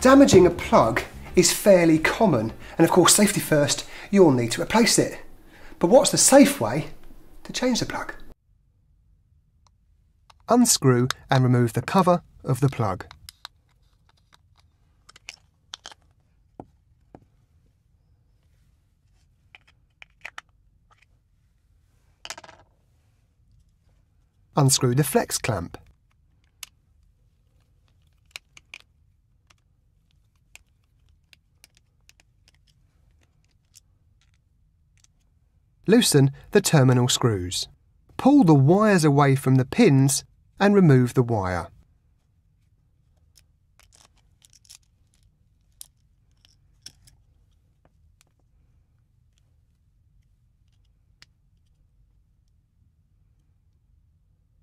Damaging a plug is fairly common and of course safety first, you'll need to replace it. But what's the safe way to change the plug? Unscrew and remove the cover of the plug. Unscrew the flex clamp. Loosen the terminal screws. Pull the wires away from the pins and remove the wire.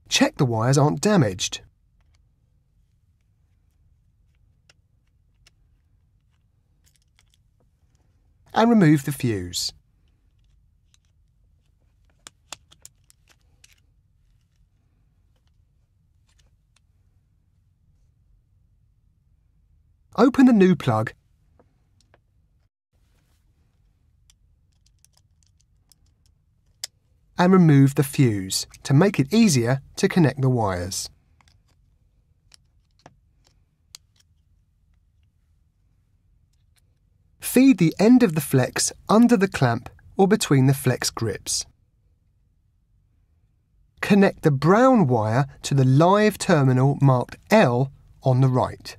Check the wires aren't damaged. And remove the fuse. Open the new plug and remove the fuse to make it easier to connect the wires. Feed the end of the flex under the clamp or between the flex grips. Connect the brown wire to the live terminal marked L on the right.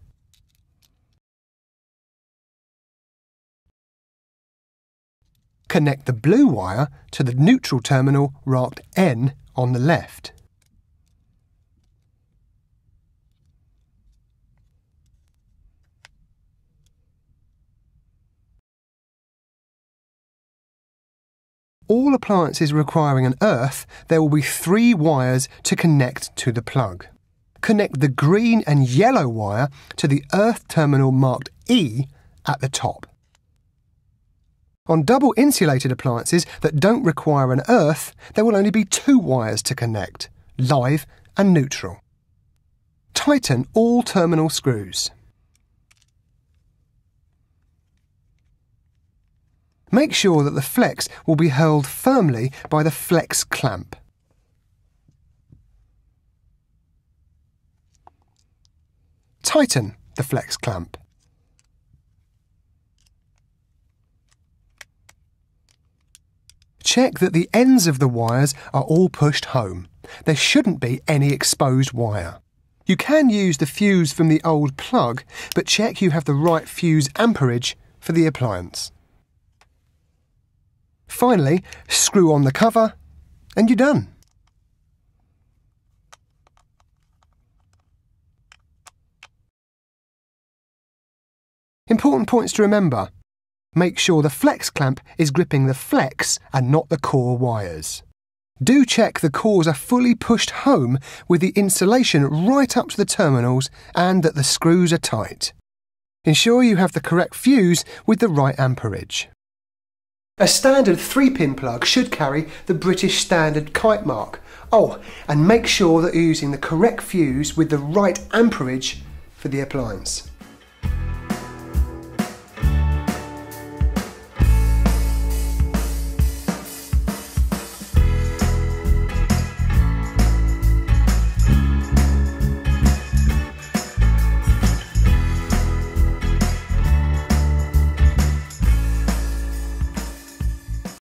Connect the blue wire to the neutral terminal marked N on the left. All appliances requiring an earth, there will be three wires to connect to the plug. Connect the green and yellow wire to the earth terminal marked E at the top. On double insulated appliances that don't require an earth, there will only be two wires to connect, live and neutral. Tighten all terminal screws. Make sure that the flex will be held firmly by the flex clamp. Tighten the flex clamp. Check that the ends of the wires are all pushed home. There shouldn't be any exposed wire. You can use the fuse from the old plug, but check you have the right fuse amperage for the appliance. Finally, screw on the cover and you're done. Important points to remember. Make sure the flex clamp is gripping the flex and not the core wires. Do check the cores are fully pushed home with the insulation right up to the terminals and that the screws are tight. Ensure you have the correct fuse with the right amperage. A standard 3-pin plug should carry the British Standard kite mark. Oh, and make sure that you're using the correct fuse with the right amperage for the appliance.